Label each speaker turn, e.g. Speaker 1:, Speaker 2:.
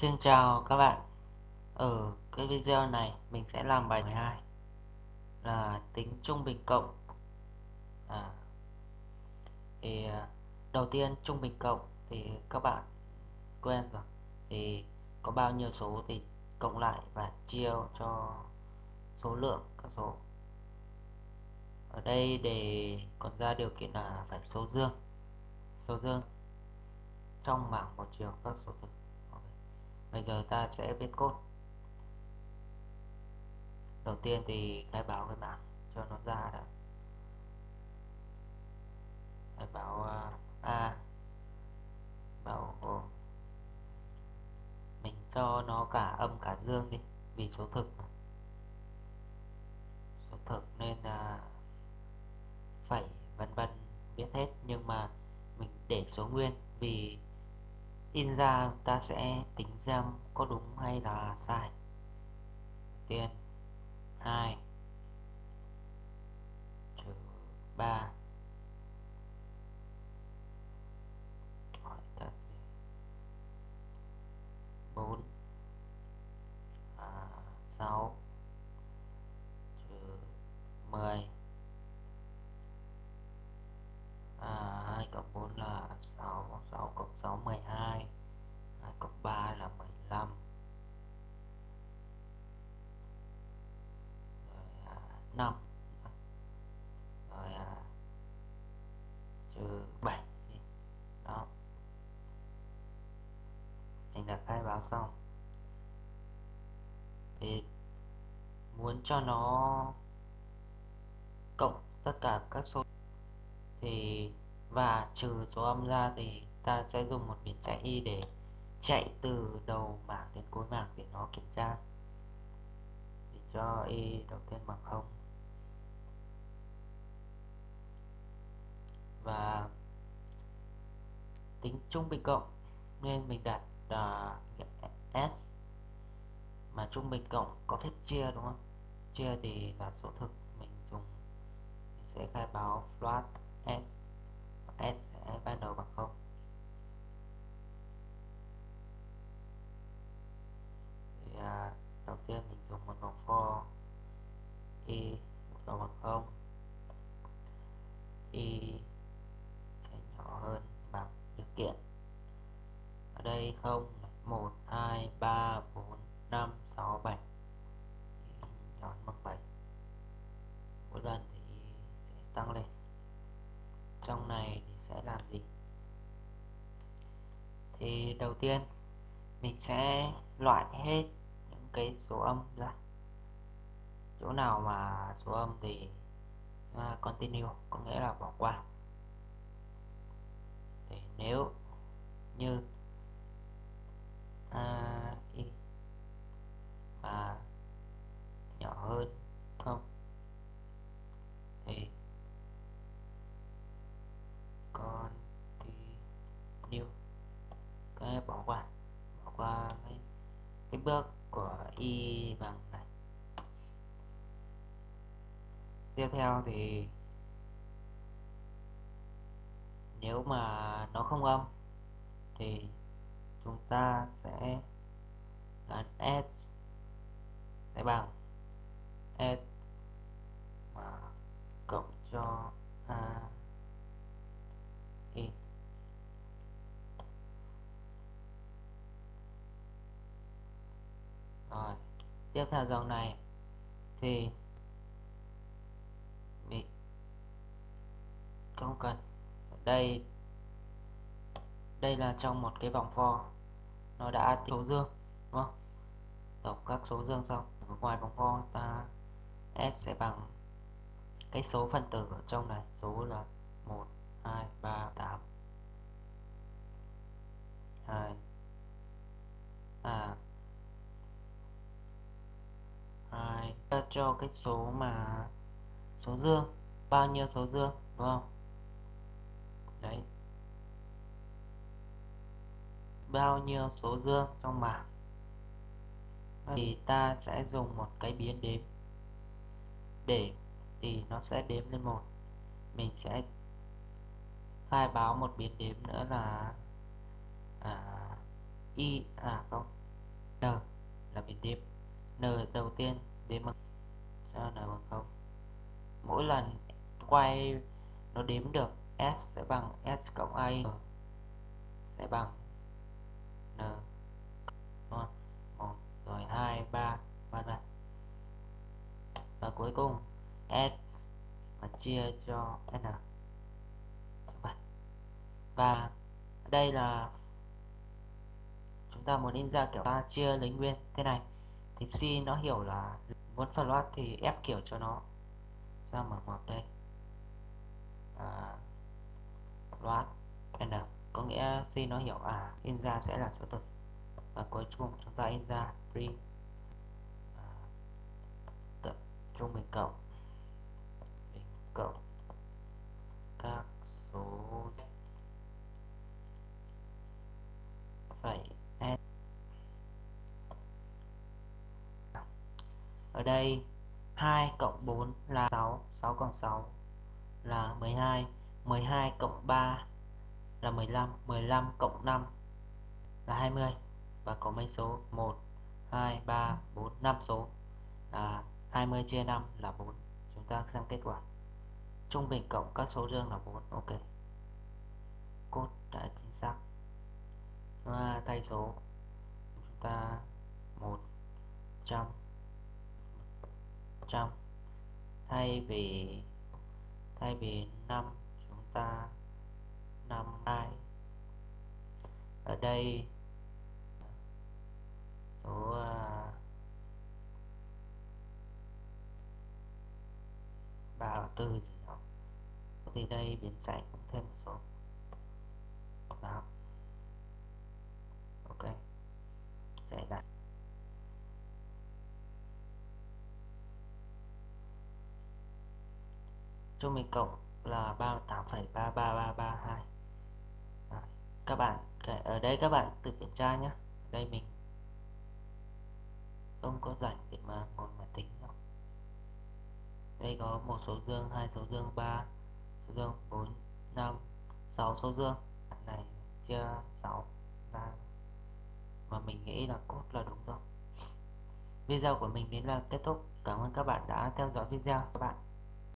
Speaker 1: Xin chào các bạn. Ở cái video này mình sẽ làm bài 12 là tính trung bình cộng. À, thì à, đầu tiên trung bình cộng thì các bạn quen rồi. Thì có bao nhiêu số thì cộng lại và chia cho số lượng các số. Ở đây để còn ra điều kiện là phải số dương. Số dương trong bảng một chiều các số. thực bây giờ ta sẽ viết code đầu tiên thì khai báo với bạn cho nó ra đã khai báo uh, a bảo oh. mình cho nó cả âm cả dương đi vì số thực mà. số thực nên là phẩy vân vân biết hết nhưng mà mình để số nguyên vì in ra ta sẽ tính xem có đúng hay là sai. Tiên 2 trừ 3 cho nó cộng tất cả các số. Thì và trừ số âm ra thì ta sẽ dùng một biến chạy y để chạy từ đầu bảng đến cuối bảng để nó kiểm tra. Để cho y đầu tiên bằng không. Và tính trung bình cộng nên mình đặt uh, s mà trung bình cộng có phép chia đúng không? Chia thì là số thực mình dùng mình sẽ khai báo float s s trong này thì sẽ làm gì? Thì đầu tiên mình sẽ loại hết những cái số âm ra. Chỗ nào mà số âm thì uh, continue có nghĩa là bỏ qua. Thì nếu như a y mà nhỏ hơn không tiếp theo thì nếu mà nó không âm thì chúng ta sẽ gắn s sẽ bằng s mà cộng cho a y rồi, tiếp theo dòng này thì không cần. Đây đây là trong một cái vòng for nó đã số dương, đúng không? Tổng các số dương xong. Ở ngoài vòng for ta s sẽ bằng cái số phần tử ở trong này. Số là 1 2 3 8 2 à. 2 ta cho cái số mà, số dương. Bao nhiêu số dương, đúng không? Đấy. Bao nhiêu số dương trong bảng? Thì ta sẽ dùng một cái biến đếm. Để thì nó sẽ đếm lên một. Mình sẽ khai báo một biến đếm nữa là à, y à không biến đếm. N đầu tiên đếm bằng cho n bằng không. Mỗi lần quay nó đếm được s sẽ bằng s cộng a. Sẽ bằng n. Một rồi hai ba ba này và cuối cùng s mà chia cho n. Và đây là chúng ta muốn in ra kiểu ta chia lấy nguyên. Thế này thì C nó hiểu là muốn float thì ép kiểu cho nó ra mở ngoặc đây. À, đoán n có nghĩa C nó hiểu à in ra sẽ là số thực và cuối cùng chúng ta in ra print à, tập trung bình cộng. Bình cộng các số phẩy n. Ở đây 2 cộng 4 là 6 6 cộng 6 là 12 12 cộng 3 là 15 15 cộng 5 là 20 và có mấy số 1 2 3 4 5 số là 20 chia 5 là 4 chúng ta xem kết quả. Trung bình cộng các số dương là 4 ok. Cốt đã chính xác. Chúng ta thay số. Chúng ta 1 trăm trăm. Thay vì thay vì 5 ta 5 2 ở đây số uh, ba tư gì đó. Thì đây? Biến chạy cũng thêm một số. Đó ok. Chạy lại. Cho mình cộng là 38,33332 các bạn ở đây các bạn tự kiểm tra nhé. Đây mình không có rảnh để mà ngồi mà tính đâu. Đây có một số dương hai số dương ba số dương bốn năm sáu số dương. Này chia sáu ra mà mình nghĩ là cốt là đúng rồi. Video của mình đến là kết thúc. Cảm ơn các bạn đã theo dõi video. Các bạn